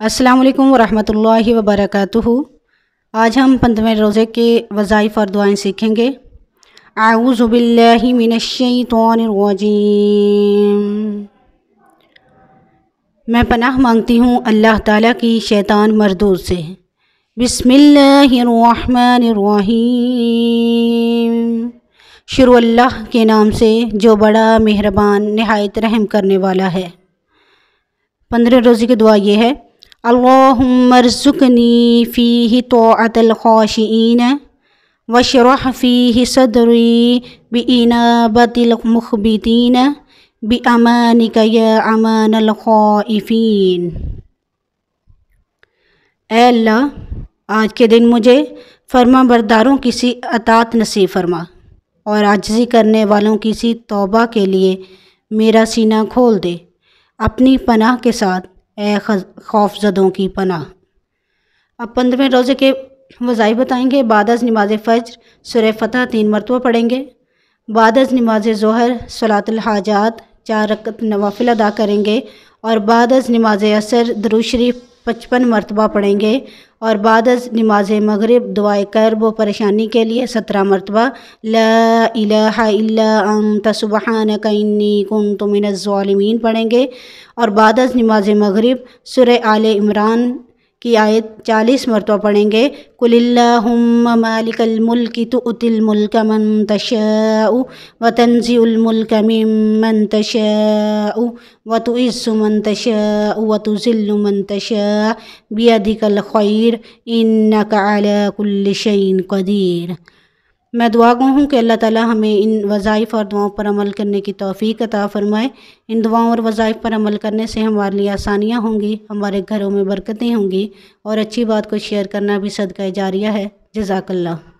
السلام علیکم ورحمۃ اللہ وبرکاتہ۔ آج ہم پندرہویں روزے کے وظائف اور دعائیں سیکھیں گے۔ اعوذ باللہ من الشیطان الرجیم۔ میں پناہ مانگتی ہوں اللہ تعالیٰ کی شیطان مردود سے۔ بسم اللہ الرحمن الرحیم۔ شروع اللہ کے نام سے جو بڑا، مہربان، نہایت رحم کرنے والا ہے۔ پندرہ روزے کی دعا یہ ہے اللہم ارزقنی فیہ طاعت الخاشئین وشرح فیہ صدری بینابت المخبتین بامانک یا امان الخائفین۔ اے اللہ، آج کے دن مجھے فرما برداروں کسی اطاعت نصیب فرما اور عاجزی کرنے والوں کسی توبہ کے لیے میرا سینہ کھول دے۔ اپنی پناہ کے ساتھ اے خوف زدوں کی پناہ۔ اب پندرہویں روزے کے وظائف بتائیں گے۔ بعد از نماز فجر، سورہ فتح تین مرتبہ پڑھیں گے۔ بعد از نماز ظہر صلاۃ الحاجات، چار رکت نوافل ادا کریں گے۔ اور بعد از نماز عصر شریف پچپن مرتبہ پڑھیں گے اور بعد از نماز مغرب دعائے کرب و پریشانی کے لیے سترہ مرتبہ لا الہ الا انت سبحانک انی کنت من الظالمین پڑھیں گے اور بعد از نماز مغرب سورہ آل عمران کی آیت چالیس مرتبہ پڑھیں گے۔ کل اللہم مالک الملک تؤتی الملک من تشاء وتنزع الملک ممن تشاء وتعز من تشاء وتذل من تشاء بیدک الخیر انک علی کل شین قدیر میں دعا گو ہوں کہ اللہ تعالی ہمیں ان وظائف اور دعاؤں پر عمل کرنے کی توفیق عطا فرمائے۔ ان دعاؤں اور وظائف پر عمل کرنے سے ہمارے لیے آسانیاں ہوں گی، ہمارے گھروں میں برکتیں ہوں گی۔ اور اچھی بات کو شیئر کرنا بھی صدقہ جاریہ ہے۔ جزاک اللہ۔